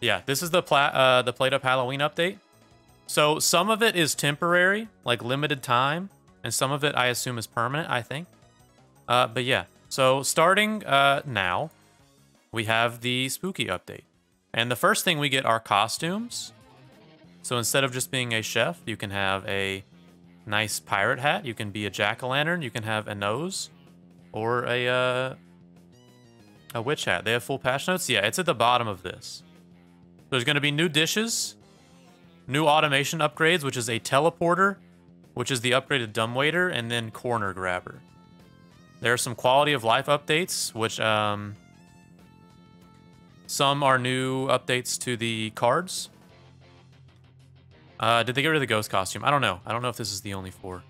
Yeah, this is the pla- uh, the Plate Up Halloween update. So some of it is temporary, like limited time, and some of it I assume is permanent. I think. Uh, but yeah, so starting uh, now, we have the spooky update, and the first thing we get are costumes. So instead of just being a chef, you can have a nice pirate hat. You can be a jack o' lantern. You can have a nose, or a uh, a witch hat. They have full patch notes. Yeah, it's at the bottom of this. There's going to be new dishes, new automation upgrades, which is a teleporter, which is the upgraded dumbwaiter, and then corner grabber. There are some quality of life updates, which um, some are new updates to the cards. Uh, did they get rid of the ghost costume? I don't know. I don't know if this is the only four.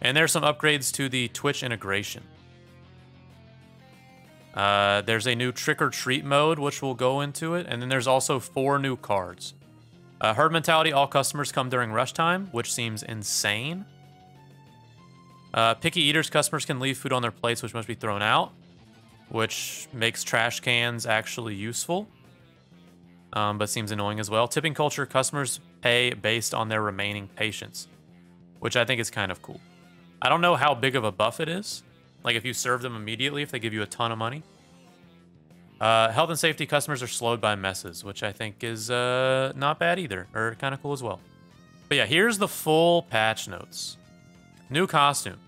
And there's some upgrades to the Twitch integration. Uh, there's a new trick or treat mode, which we'll go into it. And then there's also four new cards. Uh, herd mentality, all customers come during rush time, which seems insane. Uh, picky eaters, customers can leave food on their plates, which must be thrown out, which makes trash cans actually useful, um, but seems annoying as well. Tipping culture, customers pay based on their remaining patience, which I think is kind of cool. I don't know how big of a buff it is. Like if you serve them immediately, if they give you a ton of money. Uh, health and safety customers are slowed by messes, which I think is uh, not bad either, or kind of cool as well. But yeah, here's the full patch notes. New costume.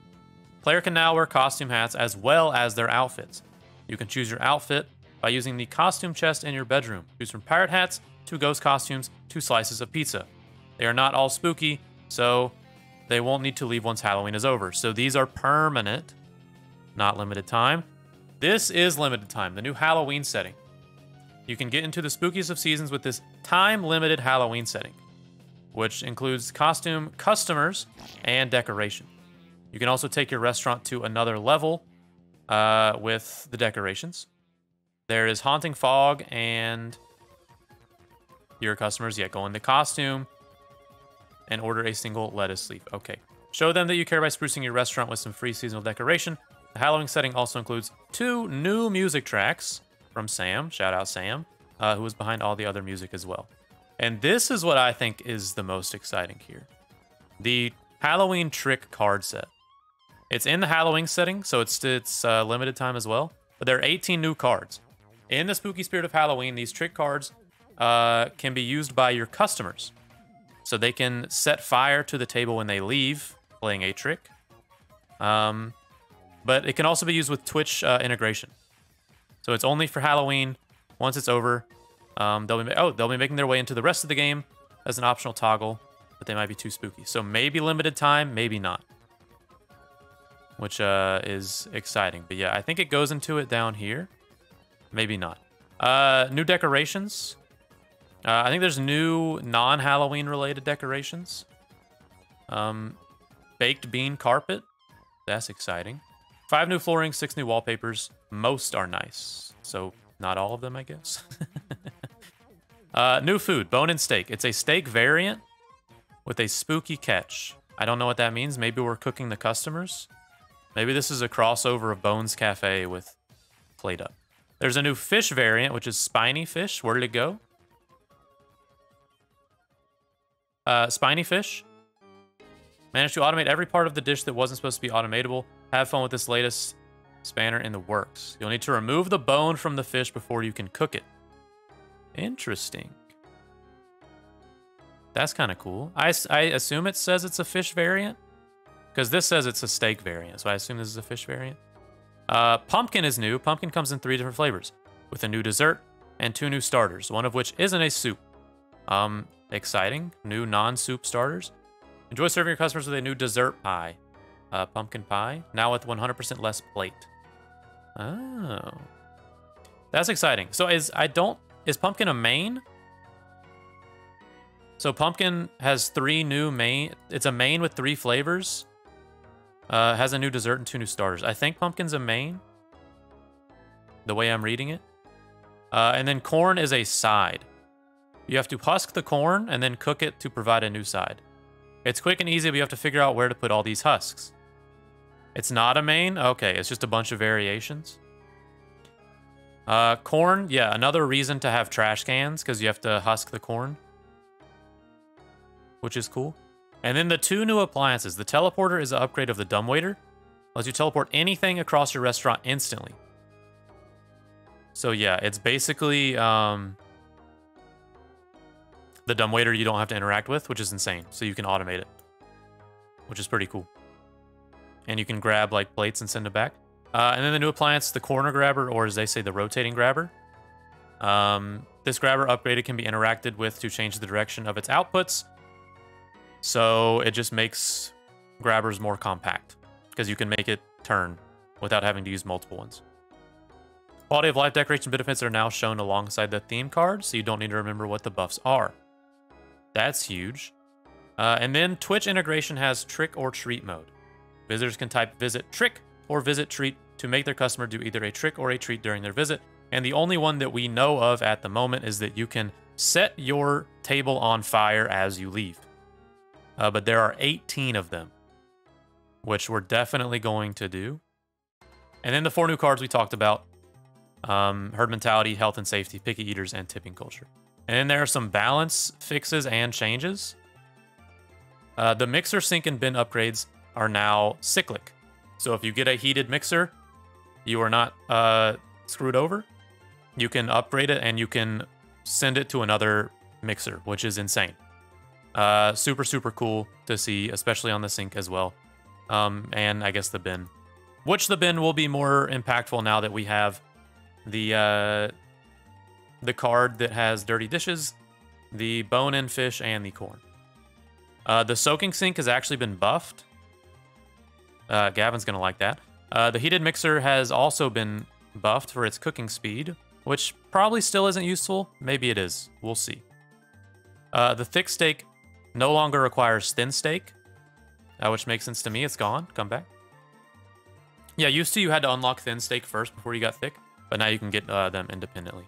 Player can now wear costume hats as well as their outfits. You can choose your outfit by using the costume chest in your bedroom. Choose from pirate hats, two ghost costumes, two slices of pizza. They are not all spooky, so they won't need to leave once Halloween is over. So these are permanent not limited time. This is limited time, the new Halloween setting. You can get into the spookiest of seasons with this time limited Halloween setting, which includes costume, customers, and decoration. You can also take your restaurant to another level uh, with the decorations. There is Haunting Fog and your customers, yeah, go into costume and order a single lettuce leaf. Okay. Show them that you care by sprucing your restaurant with some free seasonal decoration. The Halloween setting also includes two new music tracks from Sam. Shout out Sam, uh, who was behind all the other music as well. And this is what I think is the most exciting here the Halloween trick card set. It's in the Halloween setting, so it's it's uh, limited time as well. But there are 18 new cards. In the spooky spirit of Halloween, these trick cards uh, can be used by your customers. So they can set fire to the table when they leave, playing a trick. Um, but it can also be used with Twitch uh, integration. So it's only for Halloween. Once it's over, um, they'll be oh they'll be making their way into the rest of the game as an optional toggle, but they might be too spooky. So maybe limited time, maybe not, which uh, is exciting. But yeah, I think it goes into it down here. Maybe not. Uh, new decorations. Uh, I think there's new non-Halloween related decorations. Um, baked bean carpet. That's exciting. Five new flooring, six new wallpapers. Most are nice. So not all of them, I guess. uh, new food, bone and steak. It's a steak variant with a spooky catch. I don't know what that means. Maybe we're cooking the customers. Maybe this is a crossover of Bones Cafe with Plate Up. There's a new fish variant, which is spiny fish. Where did it go? Uh, spiny fish. Managed to automate every part of the dish that wasn't supposed to be automatable. Have fun with this latest spanner in the works. You'll need to remove the bone from the fish before you can cook it. Interesting. That's kind of cool. I, I assume it says it's a fish variant because this says it's a steak variant. So I assume this is a fish variant. Uh, pumpkin is new. Pumpkin comes in three different flavors with a new dessert and two new starters, one of which isn't a soup. Um, exciting. New non-soup starters. Enjoy serving your customers with a new dessert pie. Uh, pumpkin pie, now with 100% less plate. Oh. That's exciting. So is, I don't, is pumpkin a main? So pumpkin has three new main, it's a main with three flavors. Uh, has a new dessert and two new starters. I think pumpkin's a main. The way I'm reading it. Uh, and then corn is a side. You have to husk the corn and then cook it to provide a new side. It's quick and easy, but you have to figure out where to put all these husks. It's not a main? Okay, it's just a bunch of variations. Uh, corn, yeah, another reason to have trash cans because you have to husk the corn, which is cool. And then the two new appliances. The teleporter is an upgrade of the dumbwaiter. Lets you teleport anything across your restaurant instantly. So yeah, it's basically um, the dumbwaiter you don't have to interact with, which is insane. So you can automate it, which is pretty cool. And you can grab like plates and send it back. Uh, and then the new appliance, the corner grabber, or as they say, the rotating grabber. Um, this grabber upgraded can be interacted with to change the direction of its outputs. So it just makes grabbers more compact because you can make it turn without having to use multiple ones. Quality of life decoration benefits are now shown alongside the theme card, so you don't need to remember what the buffs are. That's huge. Uh, and then Twitch integration has trick or treat mode. Visitors can type visit trick or visit treat to make their customer do either a trick or a treat during their visit. And the only one that we know of at the moment is that you can set your table on fire as you leave. Uh, but there are 18 of them which we're definitely going to do. And then the four new cards we talked about um, herd mentality, health and safety, picky eaters, and tipping culture. And then there are some balance fixes and changes. Uh, the mixer sink and bin upgrades are now cyclic. So if you get a heated mixer, you are not uh, screwed over. You can upgrade it and you can send it to another mixer, which is insane. Uh, super, super cool to see, especially on the sink as well um, and I guess the bin. Which the bin will be more impactful now that we have the uh, the card that has dirty dishes, the bone-in fish, and the corn. Uh, the soaking sink has actually been buffed. Uh, Gavin's gonna like that. Uh, the heated mixer has also been buffed for its cooking speed, which probably still isn't useful. Maybe it is. We'll see. Uh, the thick steak no longer requires thin steak, uh, which makes sense to me. It's gone. Come back. Yeah, used to you had to unlock thin steak first before you got thick, but now you can get uh, them independently.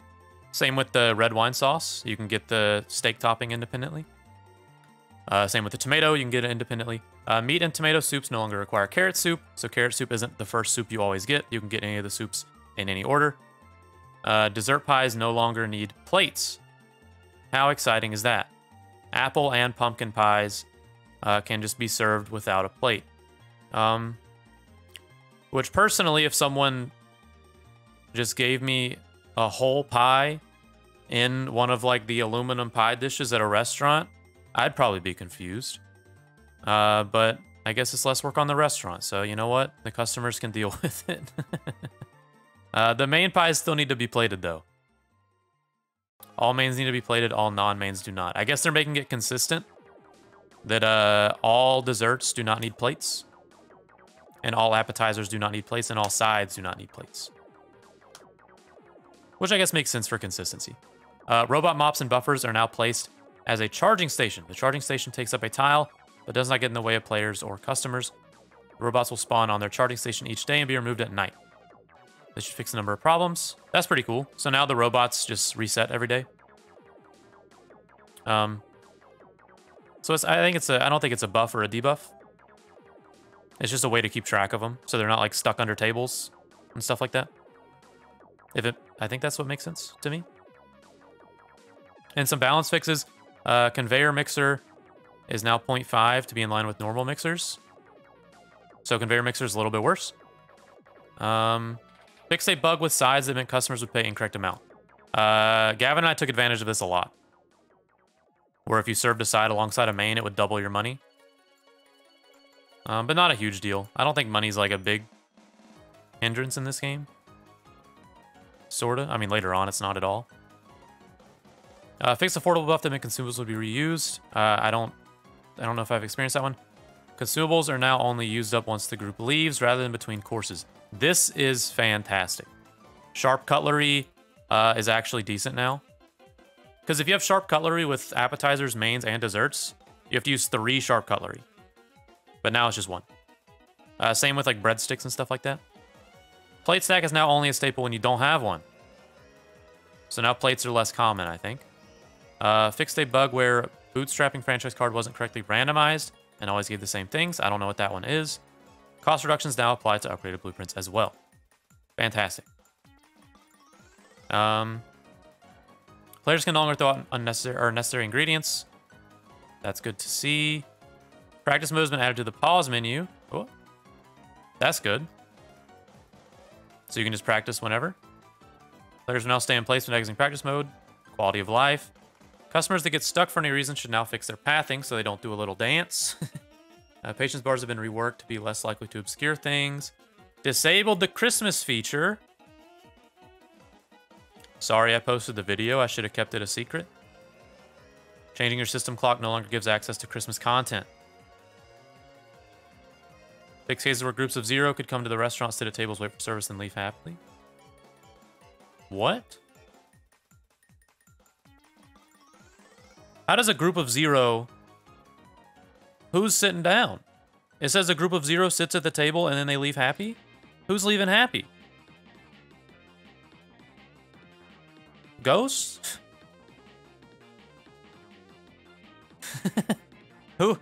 Same with the red wine sauce. You can get the steak topping independently. Uh, same with the tomato. You can get it independently. Uh, meat and tomato soups no longer require carrot soup, so carrot soup isn't the first soup you always get. You can get any of the soups in any order. Uh, dessert pies no longer need plates. How exciting is that? Apple and pumpkin pies uh, can just be served without a plate. Um, which personally, if someone just gave me a whole pie in one of like the aluminum pie dishes at a restaurant, I'd probably be confused. Uh, but I guess it's less work on the restaurant. So you know what? The customers can deal with it. uh, the main pies still need to be plated though. All mains need to be plated, all non-mains do not. I guess they're making it consistent that uh, all desserts do not need plates, and all appetizers do not need plates, and all sides do not need plates. Which I guess makes sense for consistency. Uh, robot mops and buffers are now placed as a charging station. The charging station takes up a tile, but does not get in the way of players or customers. The robots will spawn on their charging station each day and be removed at night. This should fix a number of problems. That's pretty cool. So now the robots just reset every day. Um, so it's, I think it's a, I don't think it's a buff or a debuff. It's just a way to keep track of them, so they're not like stuck under tables and stuff like that. If it, I think that's what makes sense to me. And some balance fixes. Uh, conveyor mixer is now 0.5 to be in line with normal mixers. So conveyor mixer is a little bit worse. Um, fix a bug with sides that meant customers would pay incorrect amount. Uh, Gavin and I took advantage of this a lot where if you served a side alongside a main, it would double your money. Um, but not a huge deal. I don't think money's like a big hindrance in this game. Sorta. I mean, later on, it's not at all. Uh, fix affordable buff that meant consumables would be reused. Uh, I don't, I don't know if I've experienced that one. Consumables are now only used up once the group leaves, rather than between courses. This is fantastic. Sharp cutlery uh, is actually decent now. Because if you have sharp cutlery with appetizers, mains, and desserts, you have to use three sharp cutlery. But now it's just one. Uh, same with like breadsticks and stuff like that. Plate stack is now only a staple when you don't have one. So now plates are less common, I think. Uh, fixed a bug where bootstrapping franchise card wasn't correctly randomized and always gave the same things. I don't know what that one is. Cost reductions now apply to upgraded blueprints as well. Fantastic. Um, players can no longer throw out unnecessary or necessary ingredients. That's good to see. Practice mode has been added to the pause menu. Oh, that's good. So you can just practice whenever. Players will now stay in place when exiting practice mode. Quality of life. Customers that get stuck for any reason should now fix their pathing so they don't do a little dance. uh, patience bars have been reworked to be less likely to obscure things. Disabled the Christmas feature. Sorry I posted the video. I should have kept it a secret. Changing your system clock no longer gives access to Christmas content. Fixed cases where groups of zero could come to the restaurant, sit at tables, wait for service, and leave happily. What? How does a group of zero... Who's sitting down? It says a group of zero sits at the table and then they leave happy? Who's leaving happy? Ghosts? who?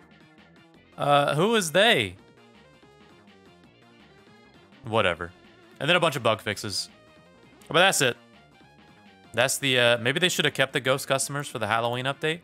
Uh, who is they? Whatever. And then a bunch of bug fixes. But that's it. That's the, uh, maybe they should have kept the ghost customers for the Halloween update.